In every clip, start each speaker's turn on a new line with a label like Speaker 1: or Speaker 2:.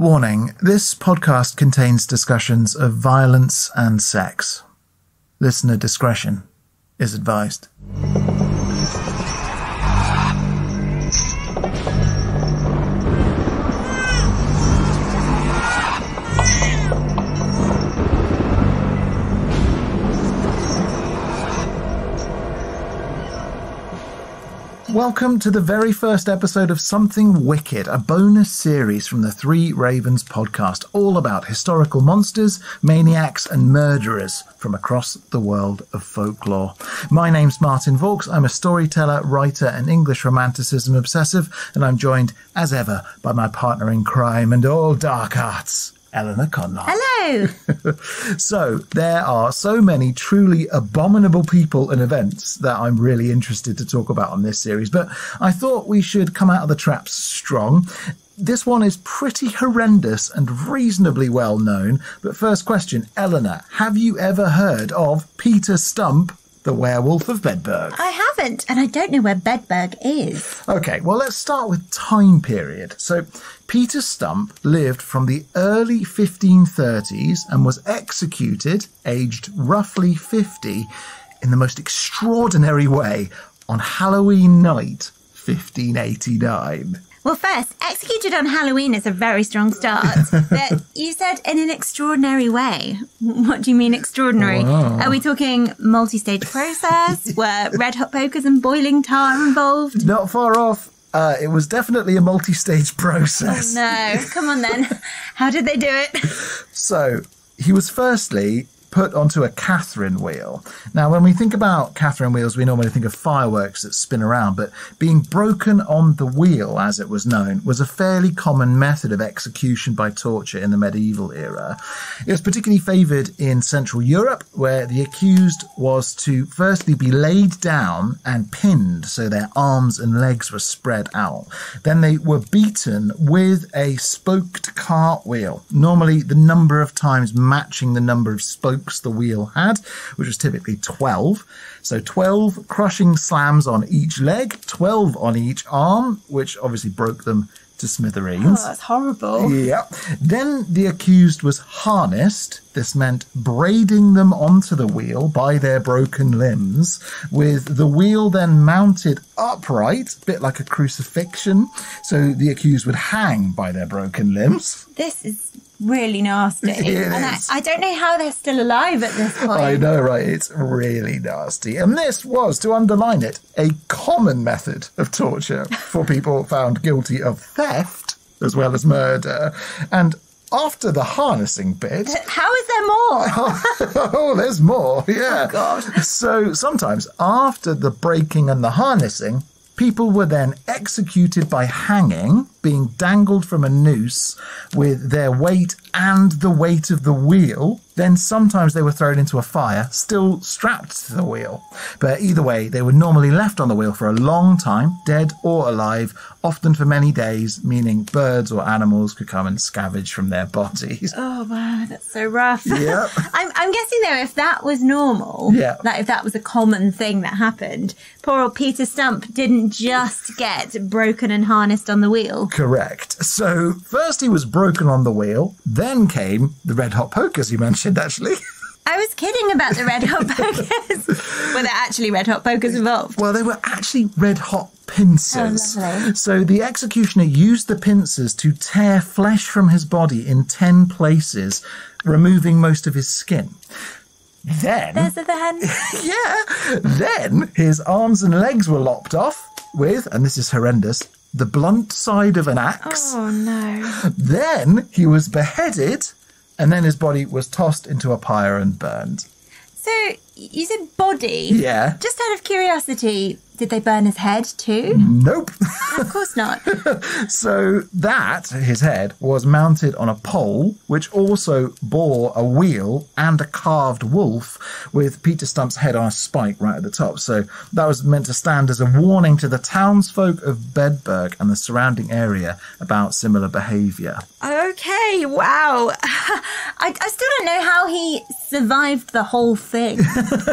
Speaker 1: Warning this podcast contains discussions of violence and sex. Listener discretion is advised. Welcome to the very first episode of Something Wicked, a bonus series from the Three Ravens podcast, all about historical monsters, maniacs, and murderers from across the world of folklore. My name's Martin Vaux. I'm a storyteller, writer, and English romanticism obsessive, and I'm joined, as ever, by my partner in crime and all dark arts, Eleanor Conlon.
Speaker 2: Hello.
Speaker 1: So there are so many truly abominable people and events that I'm really interested to talk about on this series, but I thought we should come out of the traps strong. This one is pretty horrendous and reasonably well known. But first question, Eleanor, have you ever heard of Peter Stumpp, the werewolf of Bedburg?
Speaker 2: I haven't, and I don't know where Bedburg is.
Speaker 1: Okay, well, let's start with time period. So, Peter Stumpp lived from the early 1530s and was executed, aged roughly 50, in the most extraordinary way on Halloween night, 1589.
Speaker 2: Well, first, executed on Halloween is a very strong start. but you said in an extraordinary way. What do you mean extraordinary?
Speaker 1: Wow.
Speaker 2: Are we talking multi-stage process? Were red hot pokers and boiling tar involved?
Speaker 1: Not far off. Uh, it was definitely a multi stage process.
Speaker 2: No, come on then. How did they do it?
Speaker 1: So he was firstly put onto a Catherine wheel. Now, when we think about Catherine wheels, we normally think of fireworks that spin around, but being broken on the wheel, as it was known, was a fairly common method of execution by torture in the medieval era. It was particularly favoured in Central Europe, where the accused was to firstly be laid down and pinned so their arms and legs were spread out. Then they were beaten with a spoked cartwheel, normally the number of times matching the number of spokes the wheel had, which was typically 12. So 12 crushing slams on each leg, 12 on each arm, which obviously broke them to smithereens.
Speaker 2: Oh, that's horrible.
Speaker 1: Yeah. Then the accused was harnessed. This meant braiding them onto the wheel by their broken limbs, with the wheel then mounted upright, a bit like a crucifixion, so the accused would hang by their broken limbs.
Speaker 2: This is really nasty.
Speaker 1: It
Speaker 2: and I. I don't know how they're still alive at this point.
Speaker 1: I know, right? It's really nasty. And this was, to underline it, a common method of torture for people found guilty of theft as well as murder. And after the harnessing bit,
Speaker 2: How is there more?
Speaker 1: oh, there's more. Yeah.
Speaker 2: Oh, God.
Speaker 1: So sometimes after the breaking and the harnessing, people were then executed by hanging, being dangled from a noose with their weight and the weight of the wheel. Then sometimes they were thrown into a fire, still strapped to the wheel. But either way, they were normally left on the wheel for a long time, dead or alive, often for many days, meaning birds or animals could come and scavenge from their bodies.
Speaker 2: Oh wow, that's so rough.
Speaker 1: Yep.
Speaker 2: I'm, I'm guessing though, if that was normal,
Speaker 1: Yeah.
Speaker 2: like if that was a common thing that happened, poor old Peter Stumpp didn't just get broken and harnessed on the wheel.
Speaker 1: Correct. So first he was broken on the wheel, then came the red hot pokers you mentioned actually.
Speaker 2: I was kidding about the red hot pokers. Were there actually red hot pokers involved?
Speaker 1: Well, they were actually red hot pincers.
Speaker 2: Oh,
Speaker 1: so the executioner used the pincers to tear flesh from his body in 10 places, removing most of his skin. Then,
Speaker 2: There's the then.
Speaker 1: yeah, then his arms and legs were lopped off with, and this is horrendous, the blunt side of an axe.
Speaker 2: Oh no.
Speaker 1: Then he was beheaded, and then his body was tossed into a pyre and burned.
Speaker 2: So you said body.
Speaker 1: Yeah.
Speaker 2: Just out of curiosity, did they burn his head too?
Speaker 1: Nope.
Speaker 2: of course not.
Speaker 1: so that, his head, was mounted on a pole, which also bore a wheel and a carved wolf with Peter Stumpp's head on a spike right at the top. So that was meant to stand as a warning to the townsfolk of Bedburg and the surrounding area about similar behaviour.
Speaker 2: Okay, wow. I, I still don't know how he survived the whole thing.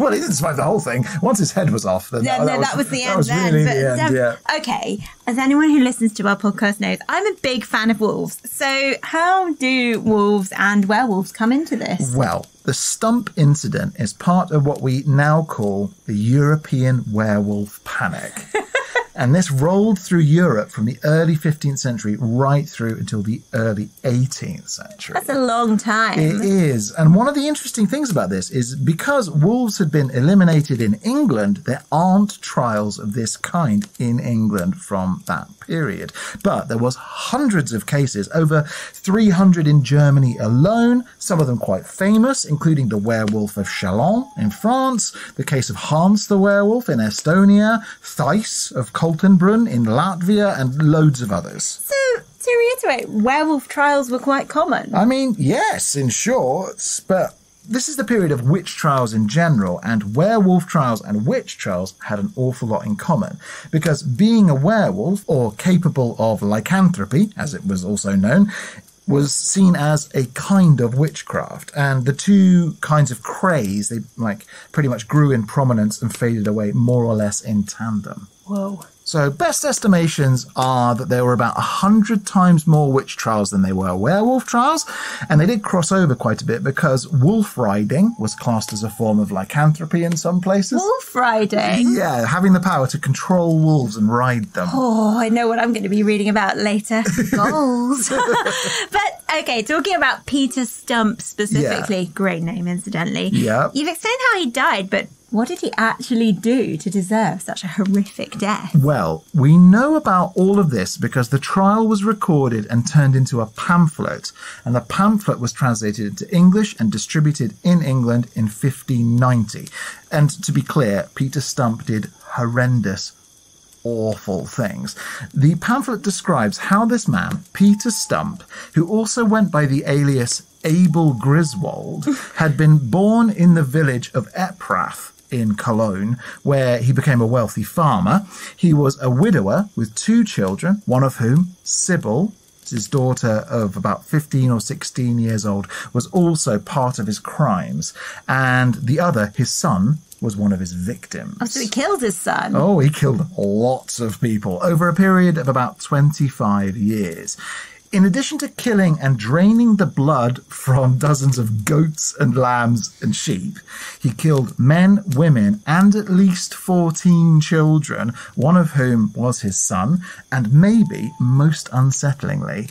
Speaker 1: well, he didn't survive the whole thing. Once his head was off, then
Speaker 2: No,
Speaker 1: that,
Speaker 2: no, that was the
Speaker 1: that was
Speaker 2: then.
Speaker 1: really
Speaker 2: but,
Speaker 1: the end,
Speaker 2: um,
Speaker 1: yeah.
Speaker 2: Okay, as anyone who listens to our podcast knows, I'm a big fan of wolves. So, how do wolves and werewolves come into this?
Speaker 1: Well, the stump incident is part of what we now call the European werewolf panic. and this rolled through Europe from the early 15th century right through until the early 18th century.
Speaker 2: That's a long time.
Speaker 1: It is. And one of the interesting things about this is because wolves had been eliminated in England, there aren't trials of this kind in England from that period. But there was hundreds of cases, over 300 in Germany alone, some of them quite famous, including the werewolf of Chalon in France, the case of Hans the werewolf in Estonia, Thiess of Kaltenbrun in Latvia, and loads of others.
Speaker 2: so, to reiterate, werewolf trials were quite common.
Speaker 1: I mean, yes, in short, but this is the period of witch trials in general, and werewolf trials and witch trials had an awful lot in common. Because being a werewolf, or capable of lycanthropy, as it was also known, was seen as a kind of witchcraft, and the two kinds of craze they like pretty much grew in prominence and faded away more or less in tandem.
Speaker 2: Whoa.
Speaker 1: So, best estimations are that there were about 100 times more witch trials than they were werewolf trials, and they did cross over quite a bit because wolf riding was classed as a form of lycanthropy in some places.
Speaker 2: Wolf riding.
Speaker 1: Yeah, having the power to control wolves and ride them.
Speaker 2: Oh, I know what I'm going to be reading about later. Goals. but okay, talking about Peter Stumpp specifically, great name, incidentally.
Speaker 1: Yeah.
Speaker 2: You've explained how he died, but what did he actually do to deserve such a horrific death?
Speaker 1: Well, we know about all of this because the trial was recorded and turned into a pamphlet, and the pamphlet was translated into English and distributed in England in 1590. And to be clear, Peter Stumpp did horrendous, awful things. The pamphlet describes how this man, Peter Stumpp, who also went by the alias Abel Griswold, had been born in the village of Epprath in Cologne, where he became a wealthy farmer. He was a widower with two children, one of whom, Sybil, his daughter of about 15 or 16 years old, was also part of his crimes, and the other, his son, was one of his victims.
Speaker 2: Oh, so he killed his son.
Speaker 1: Oh, he killed lots of people over a period of about 25 years. In addition to killing and draining the blood from dozens of goats and lambs and sheep, he killed men, women, and at least 14 children, one of whom was his son, and maybe, most unsettlingly,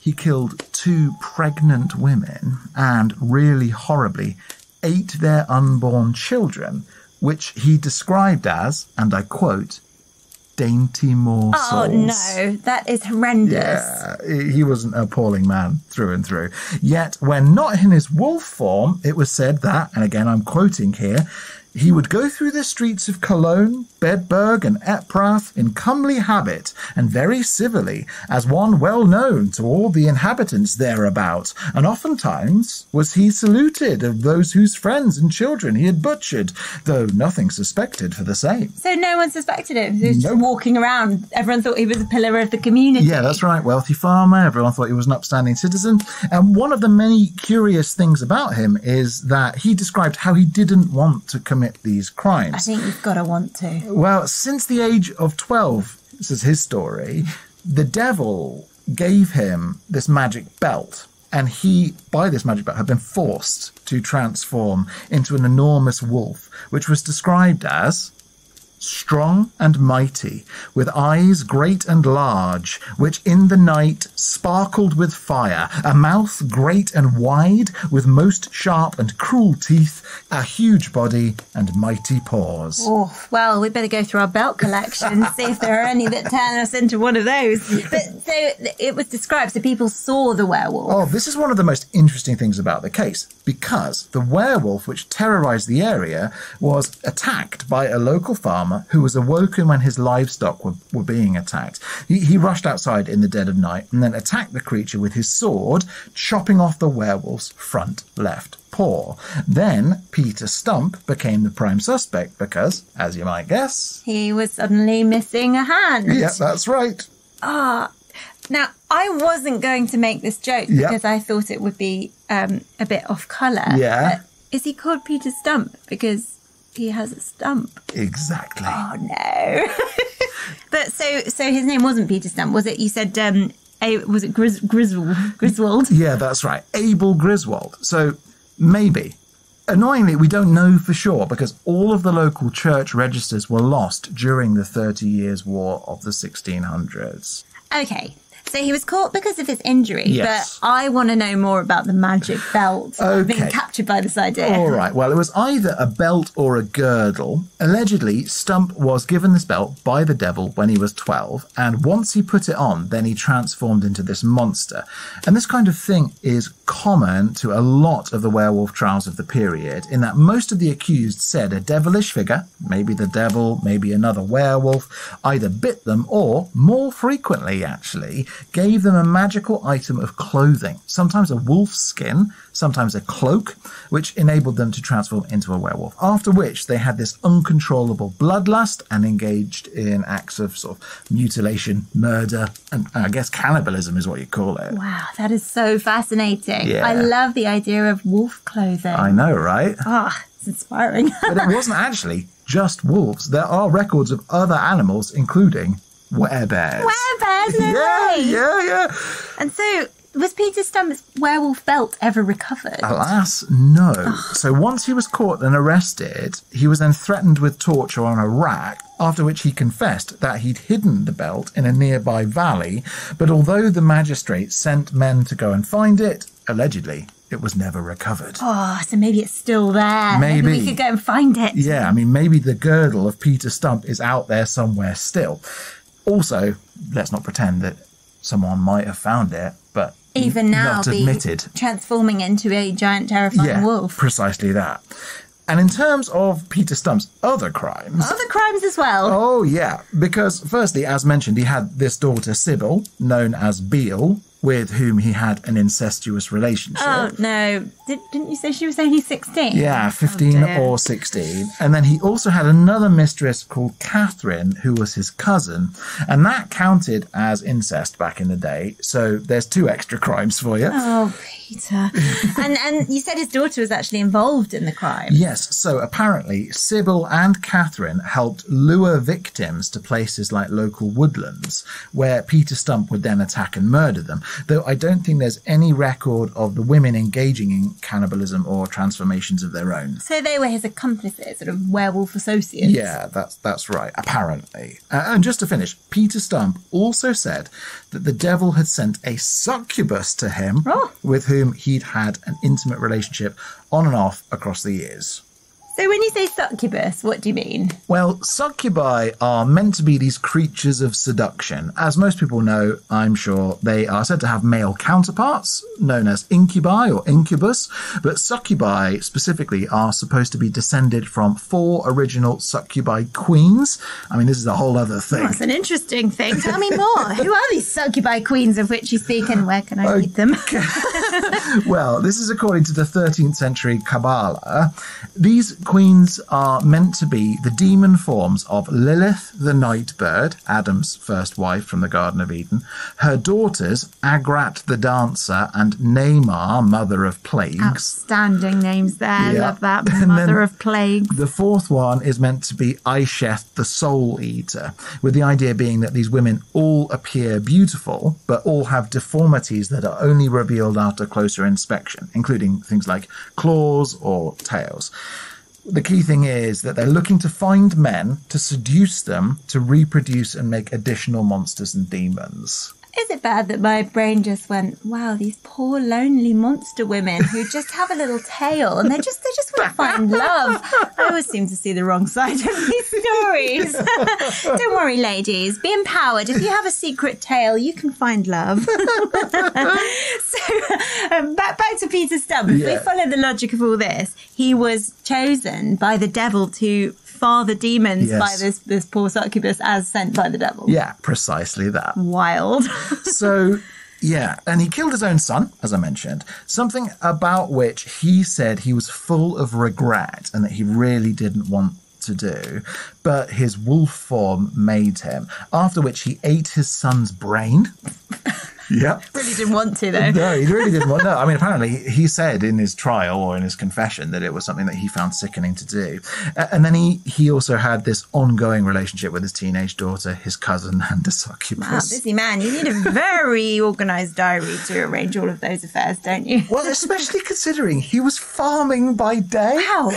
Speaker 1: he killed two pregnant women and, really horribly, ate their unborn children, which he described as, and I quote, dainty morsels.
Speaker 2: Oh no, that is horrendous.
Speaker 1: Yeah, he was an appalling man through and through. Yet, when not in his wolf form, it was said that, and again I'm quoting here, he would go through the streets of Cologne, Bedburg, and Epprath in comely habit and very civilly, as one well known to all the inhabitants thereabout, and oftentimes was he saluted of those whose friends and children he had butchered, though nothing suspected for the same.
Speaker 2: So no one suspected him. He was just walking around. Everyone thought he was a pillar of the community.
Speaker 1: Yeah, that's right. Wealthy farmer. Everyone thought he was an upstanding citizen. And one of the many curious things about him is that he described how he didn't want to commit these crimes.
Speaker 2: I think you've got to want to.
Speaker 1: Well, since the age of 12, this is his story, the devil gave him this magic belt. And he, by this magic belt, had been forced to transform into an enormous wolf, which was described as strong and mighty, with eyes great and large, which in the night sparkled with fire, a mouth great and wide, with most sharp and cruel teeth, a huge body, and mighty paws.
Speaker 2: Oh, well, we'd better go through our belt collection, see if there are any that turn us into one of those. But so it was described, so people saw the werewolf.
Speaker 1: Oh, this is one of the most interesting things about the case because the werewolf, which terrorized the area, was attacked by a local farmer who was awoken when his livestock were, were being attacked. He, he rushed outside in the dead of night and then attacked the creature with his sword, chopping off the werewolf's front left paw. Then Peter Stumpp became the prime suspect because, as you might guess,
Speaker 2: He was suddenly missing a hand.
Speaker 1: yeah, that's right. Ah.
Speaker 2: Now, I wasn't going to make this joke
Speaker 1: Yep.
Speaker 2: because I thought it would be um, a bit off colour.
Speaker 1: Yeah.
Speaker 2: But is he called Peter Stumpp because he has a stump?
Speaker 1: Exactly.
Speaker 2: Oh no! but so so his name wasn't Peter Stumpp, was it? You said um, a, was it Gris, Griswold? Griswold?
Speaker 1: Yeah, that's right. Abel Griswold. So maybe. Annoyingly, we don't know for sure because all of the local church registers were lost during the Thirty Years' War of the 1600s.
Speaker 2: Okay. So he was caught because of his injury,
Speaker 1: Yes.
Speaker 2: but I want to know more about the magic belt.
Speaker 1: Okay.
Speaker 2: captured by this idea.
Speaker 1: All right. Well, it was either a belt or a girdle. Allegedly, Stumpp was given this belt by the devil when he was 12, and once he put it on, then he transformed into this monster. And this kind of thing is common to a lot of the werewolf trials of the period, in that most of the accused said a devilish figure, maybe the devil, maybe another werewolf, either bit them or, more frequently actually, gave them a magical item of clothing, sometimes a wolf's skin, sometimes a cloak, which enabled them to transform into a werewolf. After which they had this uncontrollable bloodlust and engaged in acts of sort of mutilation, murder, and I guess cannibalism is what you call it.
Speaker 2: Wow, that is so fascinating.
Speaker 1: Yeah.
Speaker 2: I love the idea of wolf clothing.
Speaker 1: I know, right?
Speaker 2: Ah, it's inspiring.
Speaker 1: But it wasn't actually just wolves. There are records of other animals, including werebears.
Speaker 2: Werebears, no
Speaker 1: yeah,
Speaker 2: way.
Speaker 1: yeah, yeah.
Speaker 2: And so, was Peter Stumpp's werewolf belt ever recovered?
Speaker 1: Alas, no. So once he was caught and arrested, he was then threatened with torture on a rack, after which he confessed that he'd hidden the belt in a nearby valley. But although the magistrate sent men to go and find it, allegedly, it was never recovered.
Speaker 2: Oh, so maybe it's still there.
Speaker 1: Maybe.
Speaker 2: we could go and find it.
Speaker 1: Yeah, I mean, maybe the girdle of Peter Stumpp is out there somewhere still. Also, let's not pretend that someone might have found it, but
Speaker 2: Even now,
Speaker 1: not admitted.
Speaker 2: transforming into a giant, terrifying
Speaker 1: yeah,
Speaker 2: wolf.
Speaker 1: precisely that. And in terms of Peter Stumpp's other crimes,
Speaker 2: Other crimes as well.
Speaker 1: oh yeah, because firstly, as mentioned, he had this daughter Sybil, known as Beale, with whom he had an incestuous relationship.
Speaker 2: Oh, no! Did, didn't you say she was only sixteen?
Speaker 1: Yeah, 15
Speaker 2: dear.
Speaker 1: or 16. And then he also had another mistress called Catherine, who was his cousin. And that counted as incest back in the day. So there's two extra crimes for you.
Speaker 2: Oh, Peter. and and you said his daughter was actually involved in the crime.
Speaker 1: Yes, so apparently Sybil and Catherine helped lure victims to places like local woodlands, where Peter Stumpp would then attack and murder them. Though I don't think there's any record of the women engaging in cannibalism or transformations of their own.
Speaker 2: So they were his accomplices, sort of werewolf associates.
Speaker 1: Yeah, that's that's right. Apparently, uh, and just to finish, Peter Stumpp also said that the devil had sent a succubus to him,
Speaker 2: Oh.
Speaker 1: with whom he'd had an intimate relationship on and off across the years.
Speaker 2: So when you say succubus, what do you mean?
Speaker 1: Well, succubi are meant to be these creatures of seduction. As most people know, I'm sure, they are said to have male counterparts, known as incubi or incubus, but succubi specifically are supposed to be descended from four original succubi queens. I mean, this is a whole other thing.
Speaker 2: That's an interesting thing. Tell me more. Who are these succubi queens of which you speak and where can I meet them?
Speaker 1: Well, this is according to the 13th century Kabbalah. These queens are meant to be the demon forms of Lilith the night bird, Adam's first wife from the Garden of Eden, her daughters, Agrat the dancer, and Naamah, mother of plagues.
Speaker 2: Outstanding names there.
Speaker 1: Yeah.
Speaker 2: Love that. Mother of plagues.
Speaker 1: The fourth one is meant to be Eisheth, the soul eater, with the idea being that these women all appear beautiful, but all have deformities that are only revealed after closer inspection, including things like claws or tails. The key thing is that they're looking to find men to seduce them to reproduce and make additional monsters and demons.
Speaker 2: Is it bad that my brain just went, wow, these poor lonely monster women who just have a little tail and they just they just want to find love. I always seem to see the wrong side of these stories. Don't worry, ladies. Be empowered. If you have a secret tail, you can find love. so um, back back to Peter Stumpp. If we follow the logic of all this, he was chosen by the devil to father demons
Speaker 1: Yes.
Speaker 2: by this this poor succubus as sent by the devil.
Speaker 1: Yeah, precisely that.
Speaker 2: Wild.
Speaker 1: so yeah and he killed his own son as i mentioned something about which he said he was full of regret and that he really didn't want to do, but his wolf form made him, after which he ate his son's brain. Yep.
Speaker 2: Really didn't want to though.
Speaker 1: No, he really didn't want. No, I mean, apparently he said in his trial or in his confession that it was something that he found sickening to do. And then he he also had this ongoing relationship with his teenage daughter, his cousin, and a succubus.
Speaker 2: Wow, busy man. You need a very organised diary to arrange all of those affairs, don't you?
Speaker 1: Well, especially considering he was farming by day,
Speaker 2: Wow.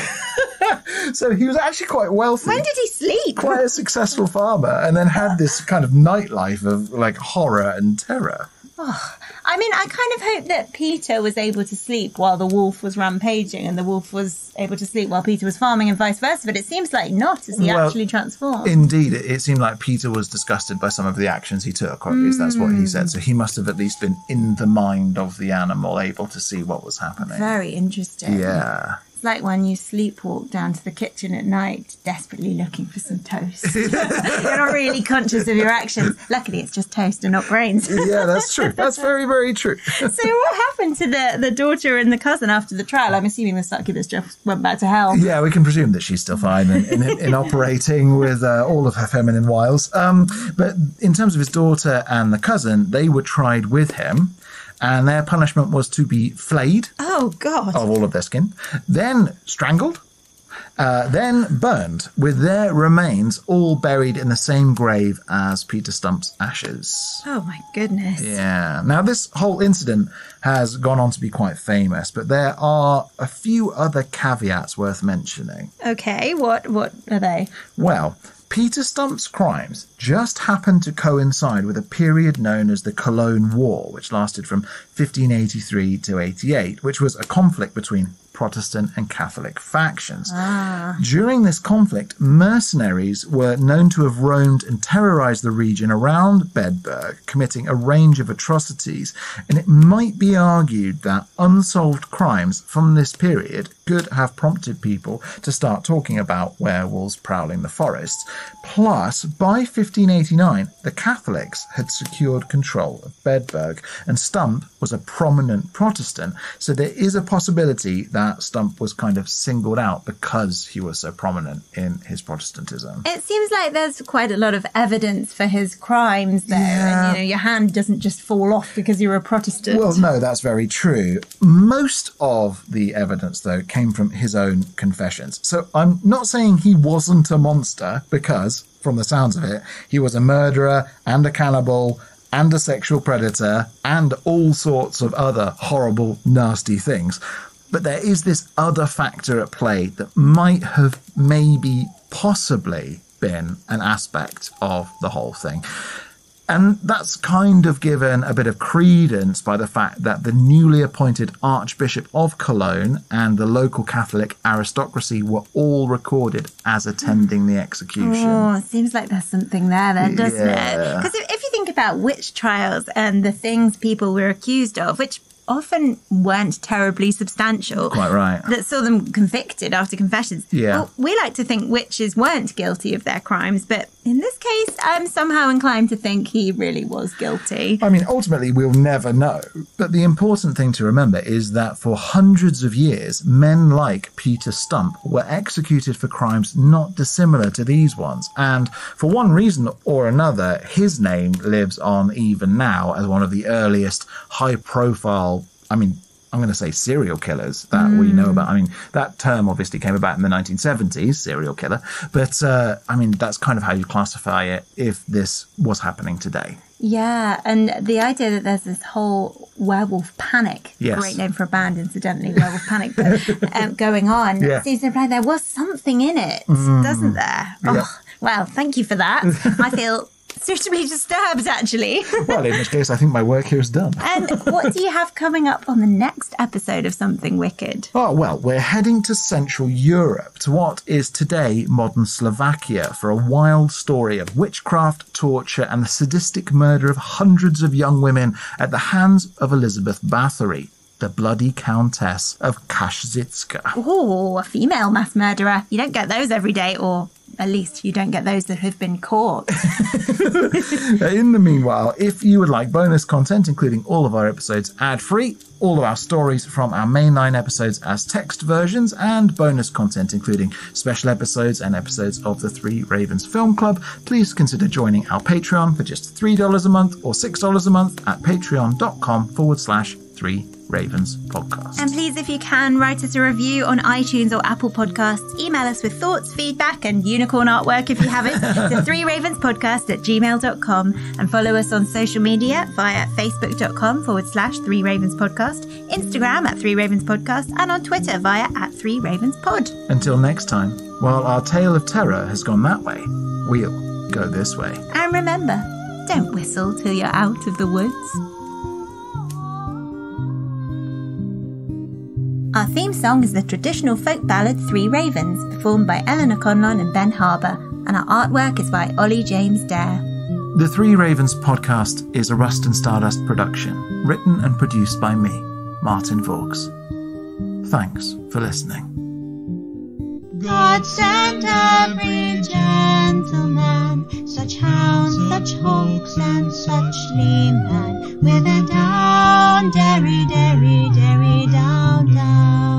Speaker 1: so he was actually quite wealthy.
Speaker 2: When did he sleep?
Speaker 1: quite a successful farmer, and then had this kind of nightlife of like horror and terror.
Speaker 2: I mean, I kind of hope that Peter was able to sleep while the wolf was rampaging and the wolf was able to sleep while Peter was farming and vice versa, but it seems like not as he
Speaker 1: Well,
Speaker 2: actually transformed.
Speaker 1: Indeed, it, it seemed like Peter was disgusted by some of the actions he took, or at least that's what he said. So he must have at least been in the mind of the animal, able to see what was happening.
Speaker 2: Very interesting.
Speaker 1: Yeah.
Speaker 2: It's like when you sleepwalk down to the kitchen at night, desperately looking for some toast. You're not really conscious of your actions. Luckily, it's just toast and not brains.
Speaker 1: Yeah, that's true. That's very, very true.
Speaker 2: so, what happened to the, the daughter and the cousin after the trial? I'm assuming the succubus just went back to hell.
Speaker 1: Yeah, we can presume that she's still fine in, in, in operating with uh, all of her feminine wiles. Um, but in terms of his daughter and the cousin, they were tried with him, and their punishment was to be flayed
Speaker 2: Oh, God.
Speaker 1: of all of their skin, then strangled, uh, then burned, with their remains all buried in the same grave as Peter Stumpp's ashes.
Speaker 2: Oh, my goodness.
Speaker 1: Yeah. Now, this whole incident has gone on to be quite famous, but there are a few other caveats worth mentioning.
Speaker 2: Okay, what what are they?
Speaker 1: Well, Peter Stumpp's crimes just happened to coincide with a period known as the Cologne War, which lasted from 1583 to 88, which was a conflict between Protestant and Catholic factions. Ah. During this conflict, mercenaries were known to have roamed and terrorized the region around Bedburg, committing a range of atrocities, and it might be argued that unsolved crimes from this period could have prompted people to start talking about werewolves prowling the forests. Plus, by 1589, the Catholics had secured control of Bedburg, and Stumpp was a prominent Protestant, so there is a possibility that Stumpp was kind of singled out because he was so prominent in his Protestantism.
Speaker 2: It seems like there's quite a lot of evidence for his crimes there,
Speaker 1: Yeah.
Speaker 2: and you know your hand doesn't just fall off because you're a Protestant.
Speaker 1: Well, no, that's very true. Most of the evidence, though, came from his own confessions. So I'm not saying he wasn't a monster, because, from the sounds of it, he was a murderer and a cannibal and a sexual predator and all sorts of other horrible, nasty things. But there is this other factor at play that might have maybe possibly been an aspect of the whole thing. And that's kind of given a bit of credence by the fact that the newly appointed Archbishop of Cologne and the local Catholic aristocracy were all recorded as attending the execution.
Speaker 2: Oh, it seems like there's something there then, doesn't it? Because if, if you think about witch trials and the things people were accused of, which often weren't terribly substantial.
Speaker 1: Quite right.
Speaker 2: That saw them convicted after confessions.
Speaker 1: Yeah.
Speaker 2: Well, we like to think witches weren't guilty of their crimes, but in this case, I'm somehow inclined to think he really was guilty.
Speaker 1: I mean, ultimately, we'll never know. But the important thing to remember is that for hundreds of years, men like Peter Stumpp were executed for crimes not dissimilar to these ones. And for one reason or another, his name lives on even now as one of the earliest high profile, I mean, I'm going to say serial killers that we know about. I mean, that term obviously came about in the 1970s, serial killer. But uh, I mean, that's kind of how you classify it if this was happening today.
Speaker 2: Yeah, and the idea that there's this whole werewolf panic,
Speaker 1: Yes.
Speaker 2: great name for a band, incidentally, werewolf panic, but, um, going on,
Speaker 1: Yeah. Mm.
Speaker 2: seems to imply there was something in it, doesn't there?
Speaker 1: Yeah.
Speaker 2: Oh, well, thank you for that. I feel suitably disturbed, actually.
Speaker 1: Well, in which case, I think my work here is done.
Speaker 2: and what do you have coming up on the next episode of Something Wicked?
Speaker 1: Oh, well, we're heading to Central Europe, to what is today modern Slovakia, for a wild story of witchcraft, torture, and the sadistic murder of hundreds of young women at the hands of Elizabeth Bathory, the bloody Countess of Kaszczycka.
Speaker 2: Oh, a female mass murderer. You don't get those every day, or at least you don't get those that have been caught.
Speaker 1: In the meanwhile, if you would like bonus content, including all of our episodes ad free, all of our stories from our mainline episodes as text versions, and bonus content, including special episodes and episodes of the Three Ravens Film Club, please consider joining our Patreon for just $3 a month or $6 a month at patreon.com forward slash three Ravens podcast.
Speaker 2: And please, if you can, write us a review on iTunes or Apple Podcasts. Email us with thoughts, feedback, and unicorn artwork if you have it to three ravens podcast at gmail.com and follow us on social media via facebook.com forward slash three ravens podcast, Instagram at three ravens podcast, and on Twitter via at three ravens pod.
Speaker 1: Until next time, while our tale of terror has gone that way, we'll go this way.
Speaker 2: And remember, don't whistle till you're out of the woods. Theme song is the traditional folk ballad Three Ravens, performed by Eleanor Conlon and Ben Harbour, and our artwork is by Ollie James Dare.
Speaker 1: The Three Ravens podcast is a Rust and Stardust production, written and produced by me, Martin Vaux. Thanks for listening.
Speaker 3: God sent every gentleman, such hounds, such hawks, and such leman, with a down, derry, derry, derry, down, down.